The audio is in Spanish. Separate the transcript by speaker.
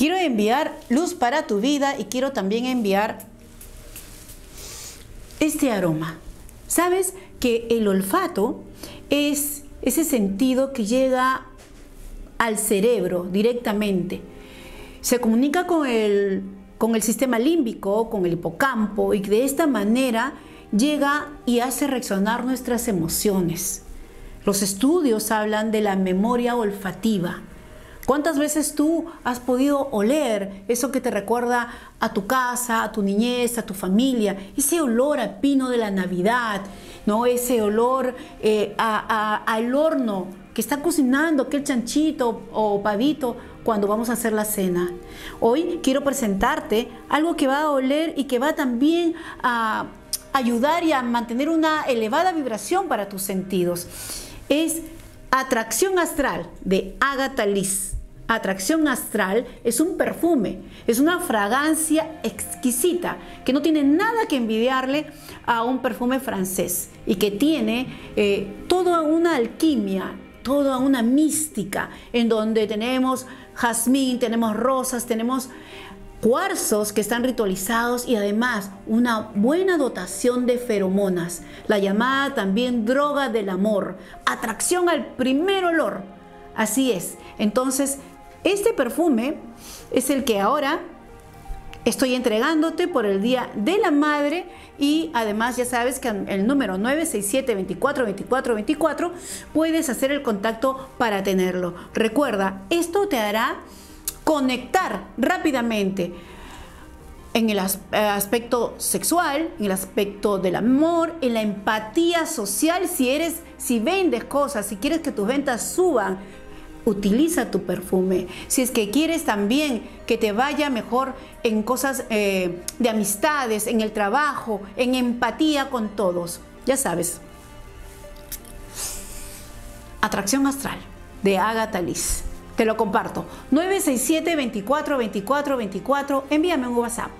Speaker 1: quiero enviar luz para tu vida y quiero también enviar este aroma. ¿Sabes que el olfato es ese sentido que llega al cerebro directamente? Se comunica con el, con el sistema límbico, con el hipocampo y de esta manera llega y hace reaccionar nuestras emociones. Los estudios hablan de la memoria olfativa. ¿Cuántas veces tú has podido oler eso que te recuerda a tu casa, a tu niñez, a tu familia? Ese olor a pino de la Navidad, ¿no? Ese olor eh, al horno que está cocinando aquel chanchito o pavito cuando vamos a hacer la cena. Hoy quiero presentarte algo que va a oler y que va también a ayudar y a mantener una elevada vibración para tus sentidos es Atracción Astral de Agatha Liz. Atracción Astral es un perfume, es una fragancia exquisita que no tiene nada que envidiarle a un perfume francés y que tiene eh, toda una alquimia, toda una mística en donde tenemos jazmín, tenemos rosas, tenemos cuarzos que están ritualizados y además una buena dotación de feromonas, la llamada también droga del amor, atracción al primer olor. Así es. Entonces, este perfume es el que ahora estoy entregándote por el Día de la Madre y además ya sabes que el número 967 24 24 24 puedes hacer el contacto para tenerlo. Recuerda, esto te hará conectar rápidamente en el eh, aspecto sexual, en el aspecto del amor, en la empatía social, si eres, si vendes cosas, si quieres que tus ventas suban, utiliza tu perfume. Si es que quieres también que te vaya mejor en cosas eh, de amistades, en el trabajo, en empatía con todos, ya sabes. Atracción astral de Agatha Liz. Te lo comparto. 967 24 24 24. Envíame un WhatsApp.